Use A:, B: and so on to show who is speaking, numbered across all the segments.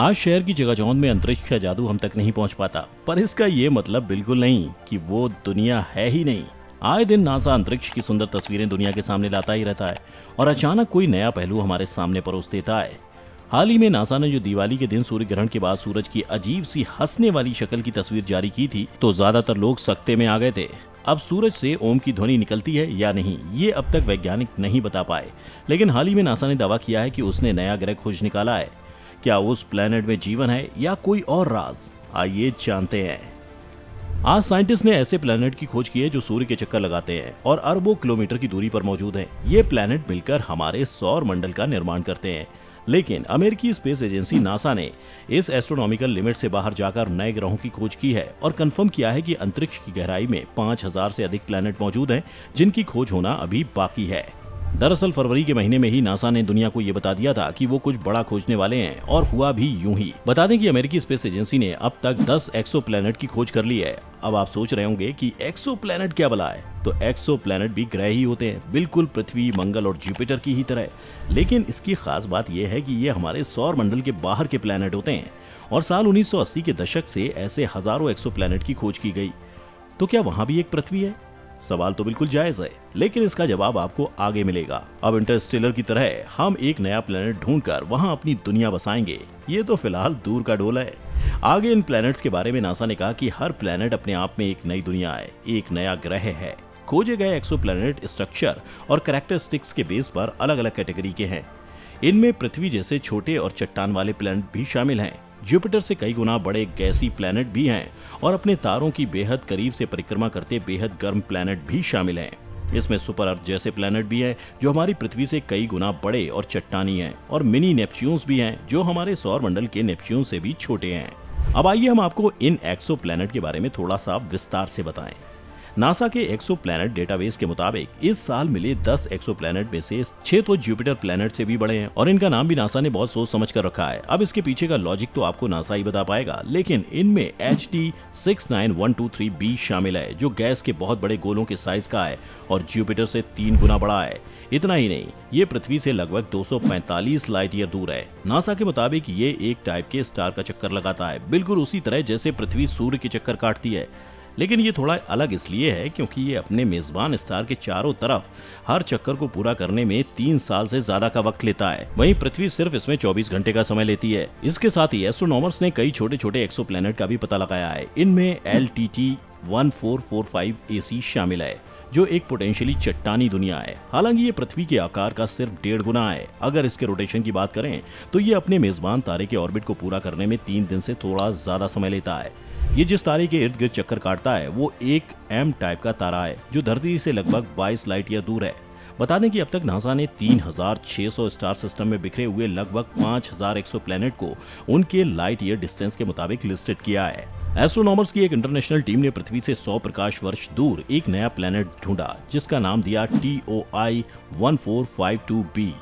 A: आज शहर की जगह जौन में अंतरिक्ष का जादू हम तक नहीं पहुँच पाता, पर इसका ये मतलब बिल्कुल नहीं कि वो दुनिया है ही नहीं। आए दिन नासा अंतरिक्ष की सुंदर तस्वीरें दुनिया के सामने लाता ही रहता है और अचानक कोई नया पहलू हमारे सामने परोस देता है। हाल ही में नासा ने जो दिवाली के दिन सूर्य ग्रहण के बाद सूरज की अजीब सी हंसने वाली शक्ल की तस्वीर जारी की थी तो ज़्यादातर लोग सख्ते में आ गए थे। अब सूरज से ओम की ध्वनि निकलती है या नहीं, ये अब तक वैज्ञानिक नहीं बता पाए। लेकिन हाल ही में नासा ने दावा किया है कि उसने नया ग्रह खोज निकाला है। क्या उस प्लेनेट में जीवन है या कोई और राज? आइए जानते हैं। आज साइंटिस्ट ने ऐसे प्लेनेट की खोज की है जो सूर्य के चक्कर लगाते हैं और अरबों किलोमीटर की दूरी पर मौजूद हैं। ये प्लेनेट मिलकर हमारे सौर मंडल का निर्माण करते हैं। लेकिन अमेरिकी स्पेस एजेंसी नासा ने इस एस्ट्रोनॉमिकल लिमिट से बाहर जाकर नए ग्रहों की खोज की है और कंफर्म किया है कि अंतरिक्ष की गहराई में 5000 से अधिक प्लेनेट मौजूद हैं, जिनकी खोज होना अभी बाकी है। दरअसल फरवरी के महीने में ही नासा ने दुनिया को ये बता दिया था कि वो कुछ बड़ा खोजने वाले हैं और हुआ भी यूँ ही। बता दें कि अमेरिकी स्पेस एजेंसी ने अब तक 10 एक्सो की खोज कर ली है। अब आप सोच रहे होंगे कि एक्सो क्या बला है? तो एक्सो भी ग्रह ही होते हैं, बिल्कुल पृथ्वी, मंगल और जुपिटर की ही तरह। लेकिन इसकी खास बात यह है कि ये हमारे सौर मंडल के बाहर के प्लेनेट होते हैं और साल 1980 के दशक से ऐसे हज़ारों एक्सो की खोज की गई। तो क्या वहाँ भी एक पृथ्वी है? सवाल तो बिल्कुल जायज़ है, लेकिन इसका जवाब आपको आगे मिलेगा। अब इंटरस्टेलर की तरह हम एक नया प्लेनेट ढूंढकर वहाँ अपनी दुनिया बसाएँगे। ये तो फ़िलहाल दूर का डोला है। आगे इन प्लैनेट्स के बारे में नासा ने कहा कि हर प्लेनेट अपने आप में एक नई दुनिया है, एक नया ग्रह है। खोजे गए एक्सो स्ट्रक्चर और करेक्टरिस्टिक्स के बेस पर अलग अलग कैटेगरी के हैं। इनमें पृथ्वी जैसे छोटे और चट्टान वाले प्लेनेट भी शामिल हैं। जुपिटर से कई गुना बड़े गैसी प्लैनेट भी हैं और अपने तारों की बेहद करीब से परिक्रमा करते बेहद गर्म प्लैनेट भी शामिल हैं। इसमें सुपर अर्थ जैसे प्लैनेट भी हैं, जो हमारी पृथ्वी से कई गुना बड़े और चट्टानी हैं और मिनी नेपच्यून्स भी हैं, जो हमारे सौर मंडल के नेपच्यून से भी छोटे हैं। अब आइए हम आपको इन एक्सो प्लैनेट के बारे में थोड़ा सा विस्तार से बताएँ। नासा के एक्सो प्लैनेट डेटाबेस के मुताबिक इस साल मिले 10 एक्सो प्लैनेट में से छह तो जुपिटर प्लैनेट से भी बड़े हैं, और इनका नाम भी नासा ने बहुत सोच समझ कर रखा है। अब इसके पीछे का लॉजिक तो आपको नासा ही बता पाएगा, लेकिन इनमें H D six nine one two three B शामिल है, जो गैस के बहुत बड़े गोलों के साइज़ का है और जुपिटर से तीन गुना बड़ा है। इतना ही नहीं, ये पृथ्वी से लगभग 245 लाइट ईयर दूर है। नासा के मुताबिक ये एक टाइप के स्टार का चक्कर लगाता है, बिल्कुल उसी तरह जैसे पृथ्वी सूर्य के चक्कर काटती है। लेकिन ये थोड़ा अलग इसलिए है क्योंकि ये अपने मेजबान स्टार के चारों तरफ़ हर चक्कर को पूरा करने में तीन साल से ज़्यादा का वक्त लेता है। वहीं पृथ्वी सिर्फ़ इसमें 24 घंटे का समय लेती है। इसके साथ ही एस्ट्रोनॉमर्स ने कई छोटे छोटे एक्सो का भी पता लगाया है। इनमें L T T one four four five A C शामिल है, जो एक पोटेंशियली चट्टानी दुनिया है। हालाँकि ये पृथ्वी के आकार का सिर्फ़ डेढ़ गुना है। अगर इसके रोटेशन की बात करें तो ये अपने मेजबान तारे के ऑर्बिट को पूरा करने में तीन दिन से थोड़ा ज़्यादा समय लेता है। ये जिस तारे के इर्द गिर्द चक्कर काटता है, वो एक एम टाइप का तारा है, जो धरती से लगभग 22 लाइट ईयर दूर है। बता दें कि अब तक नासा ने 3600 स्टार सिस्टम में बिखरे हुए लगभग 5100 प्लेनेट को उनके लाइट ईयर डिस्टेंस के मुताबिक लिस्टेड किया है। एस्ट्रोनॉमर्स की एक इंटरनेशनल टीम ने पृथ्वी से 100 प्रकाश वर्ष दूर एक नया प्लेनेट ढूंढा, जिसका नाम दिया T O I one four five two B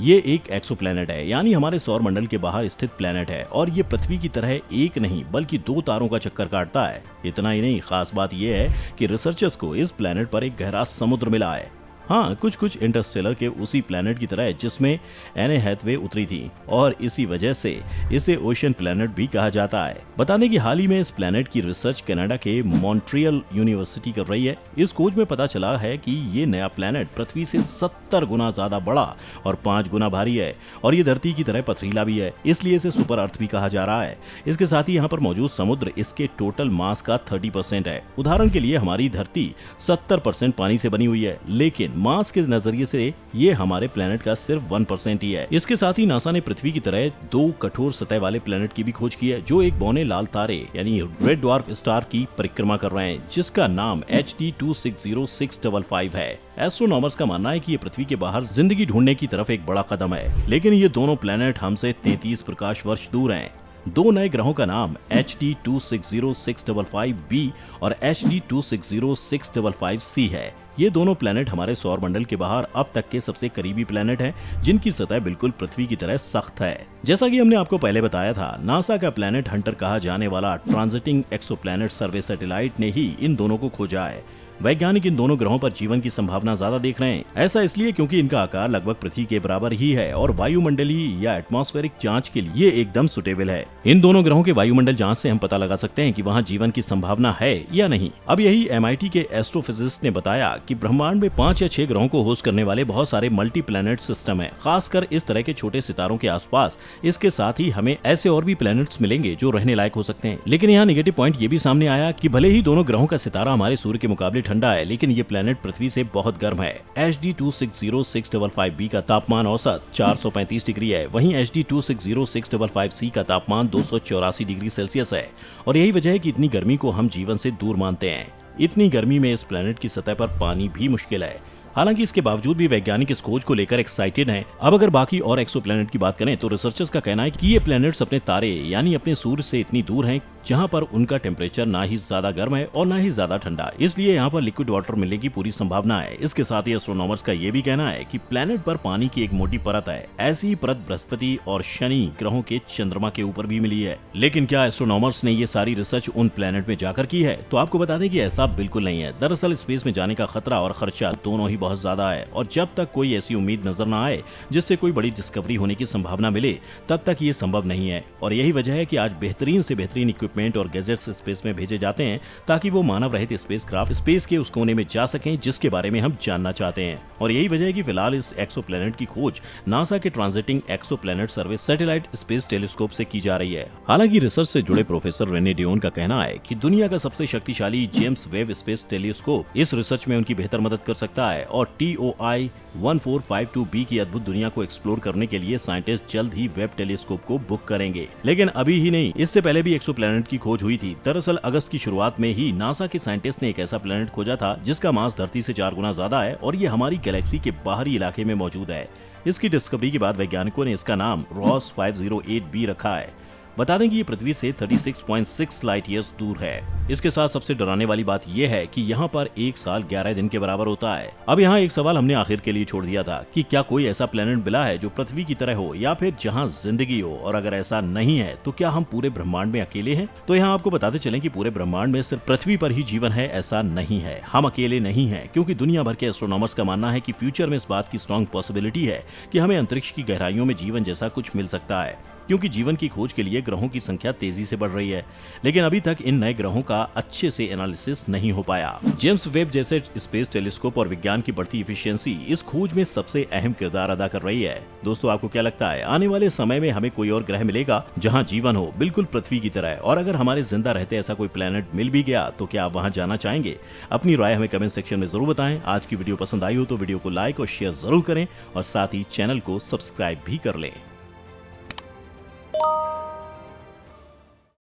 A: ये एक एक्सो है, यानी हमारे सौर मंडल के बाहर स्थित प्लैनेट है, और ये पृथ्वी की तरह एक नहीं, बल्कि दो तारों का चक्कर काटता है। इतना ही नहीं, खास बात यह है कि रिसर्चर्स को इस प्लैनेट पर एक गहरा समुद्र मिला है। हाँ कुछ कुछ इंटरस्टेलर के उसी प्लेनेट की तरह जिसमें एने हैथवे उतरी थी और इसी वजह से इसे ओशन प्लेनेट भी कहा जाता है। बताने की हाल ही में इस प्लेनेट की रिसर्च कनाडा के मॉन्ट्रियल यूनिवर्सिटी कर रही है। इस खोज में पता चला है कि ये नया प्लेनेट पृथ्वी से सत्तर गुना ज़्यादा बड़ा और पाँच गुना भारी है और ये धरती की तरह पथरीला भी है, इसलिए इसे सुपर अर्थ भी कहा जा रहा है। इसके साथ ही यहाँ पर मौजूद समुद्र इसके टोटल मास का थर्टी है। उदाहरण के लिए हमारी धरती सत्तर पानी से बनी हुई है, लेकिन मास के नज़रिए से ये हमारे प्लेनेट का सिर्फ़ वन परसेंट ही है। इसके साथ ही नासा ने पृथ्वी की तरह दो कठोर सतह वाले प्लेनेट की भी खोज की है, जो एक बौने लाल तारे, यानी रेड ड्वार्फ स्टार की परिक्रमा कर रहे हैं, जिसका नाम H D two six zero six double five है। एस्ट्रोनॉमर्स का मानना है कि ये पृथ्वी के बाहर ज़िंदगी ढूँढने की तरफ़ एक बड़ा कदम है। लेकिन ये दोनों प्लेनेट हमसे तैतीस प्रकाश वर्ष दूर हैं। दो नए ग्रहों का नाम H D two six zero six double five B और H D two six zero six double five C है। ये दोनों प्लेनेट हमारे सौर मंडल के बाहर अब तक के सबसे करीबी प्लेनेट हैं, जिनकी सतह बिल्कुल पृथ्वी की तरह सख्त है। जैसा कि हमने आपको पहले बताया था, नासा का प्लैनेट हंटर कहा जाने वाला ट्रांजिटिंग एक्सो सर्वे सैटेलाइट ने ही इन दोनों को खोजा है। वैज्ञानिक इन दोनों ग्रहों पर जीवन की संभावना ज़्यादा देख रहे हैं। ऐसा इसलिए क्योंकि इनका आकार लगभग पृथ्वी के बराबर ही है और वायुमंडलीय या एटमॉस्फेरिक जाँच के लिए एकदम सुटेबल है। इन दोनों ग्रहों के वायुमंडल जाँच से हम पता लगा सकते हैं कि वहाँ जीवन की संभावना है या नहीं। अब यही एमआईटी के एस्ट्रोफिजिस्ट ने बताया की ब्रह्मांड में पाँच या छह ग्रहों को होस्ट करने वाले बहुत सारे मल्टी प्लैनेट सिस्टम है, खासकर इस तरह के छोटे सितारों के आसपास। इसके साथ ही हमें ऐसे और भी प्लैनेट्स मिलेंगे जो रहने लायक हो सकते हैं। लेकिन यहाँ निगेटिव पॉइंट ये भी सामने आया कि भले ही दोनों ग्रहों का सितारा हमारे सूर्य के मुकाबले ठंडा है, लेकिन ये प्लेनेट पृथ्वी से बहुत गर्म है। H D two six zero six double five B का तापमान औसत चार सौ पैंतीस डिग्री है। वहीं H D two six zero six double five C का तापमान दो सौ चौरासी डिग्री सेल्सियस है। और यही वजह है कि इतनी गर्मी को हम जीवन से दूर मानते हैं। इतनी गर्मी में इस प्लेनेट की सतह पर पानी भी मुश्किल है। हालाँकि इसके बावजूद भी वैज्ञानिक इस खोज को लेकर एक्साइटेड हैं। अब अगर बाकी और एक्सो की बात करें तो रिसर्चर्स का कहना है कि ये प्लैनेट्स अपने तारे, यानी अपने सूर्य से इतनी दूर हैं जहाँ पर उनका टेम्परेचर ना ही ज़्यादा गर्म है और ना ही ज़्यादा ठंडा। इसलिए यहाँ पर लिक्विड वाटर मिलने की पूरी संभावना है। इसके साथ ही एस्ट्रोनॉमर्स का ये भी कहना है कि प्लेनेट पर पानी की एक मोटी परत है। ऐसी ही परत बृहस्पति और शनि ग्रहों के चंद्रमा के ऊपर भी मिली है। लेकिन क्या एस्ट्रोनॉमर्स ने ये सारी रिसर्च उन प्लेनेट में जाकर की है? तो आपको बता दें कि ऐसा बिल्कुल नहीं है। दरअसल स्पेस में जाने का खतरा और खर्चा दोनों ही बहुत ज़्यादा है और जब तक कोई ऐसी उम्मीद नज़र न आए, जिससे कोई बड़ी डिस्कवरी होने की संभावना मिले, तब तक ये संभव नहीं है। और यही वजह है कि आज बेहतरीन से बेहतरीन इक्विपमेंट और गैजेट्स स्पेस में भेजे जाते हैं ताकि वो मानव रहित स्पेस स्पेस के उस कोने में जा सकें जिसके बारे में हम जानना चाहते हैं। और यही वजह है कि फ़िलहाल इस एक्सो की खोज नासा के transiting exo service satellite space telescope से की जा रही है। हालाँकि रिसर्च से जुड़े प्रोफेसर रेने डियोन का कहना है कि दुनिया का सबसे शक्तिशाली जेम्स वेब स्पेस टेलीस्कोप इस रिसर्च में उनकी बेहतर मदद कर सकता है और TOI O I one four five two B की अद्भुत दुनिया को एक्सप्लोर करने के लिए साइंटिस्ट जल्द ही वेब टेलीस्कोप को बुक करेंगे। लेकिन अभी ही नहीं, इससे पहले भी एक्सो की खोज हुई थी। दरअसल अगस्त की शुरुआत में ही नासा के साइंटिस्ट ने एक ऐसा प्लेनेट खोजा था, जिसका मास धरती से चार गुना ज़्यादा है और ये हमारी गैलेक्सी के बाहरी इलाके में मौजूद है। इसकी डिस्कवरी के बाद वैज्ञानिकों ने इसका नाम रॉस 508 बी रखा है। बता दें कि ये पृथ्वी से 36.6 लाइट ईयर्स दूर है। इसके साथ सबसे डराने वाली बात यह है कि यहाँ पर एक साल ग्यारह दिन के बराबर होता है। अब यहाँ एक सवाल हमने आखिर के लिए छोड़ दिया था कि क्या कोई ऐसा प्लेनेट मिला है जो पृथ्वी की तरह हो या फिर जहाँ ज़िंदगी हो? और अगर ऐसा नहीं है तो क्या हम पूरे ब्रह्मांड में अकेले हैं? तो यहाँ आपको बताते चले की पूरे ब्रह्मांड में सिर्फ़ पृथ्वी पर ही जीवन है, ऐसा नहीं है। हम अकेले नहीं है, क्यूँकी दुनिया भर के एस्ट्रोनॉमर्स का मानना है की फ्यूचर में इस बात की स्ट्रॉन्ग पॉसिबिलिटी है की हमें अंतरिक्ष की गहराइयों में जीवन जैसा कुछ मिल सकता है। क्योंकि जीवन की खोज के लिए ग्रहों की संख्या तेज़ी से बढ़ रही है। लेकिन अभी तक इन नए ग्रहों का अच्छे से एनालिसिस नहीं हो पाया। जेम्स वेब जैसे स्पेस टेलीस्कोप और विज्ञान की बढ़ती इफिशियंसी इस खोज में सबसे अहम किरदार अदा कर रही है। दोस्तों, आपको क्या लगता है? आने वाले समय में हमें कोई और ग्रह मिलेगा जहाँ जीवन हो? बिल्कुल पृथ्वी की तरह। और अगर हमारे ज़िंदा रहते ऐसा कोई प्लेनेट मिल भी गया तो क्या आप वहाँ जाना चाहेंगे? अपनी राय हमें कमेंट सेक्शन में ज़रूर बताएँ। आज की वीडियो पसंद आई हो तो वीडियो को लाइक और शेयर ज़रूर करें और साथ ही चैनल को सब्सक्राइब भी कर लें।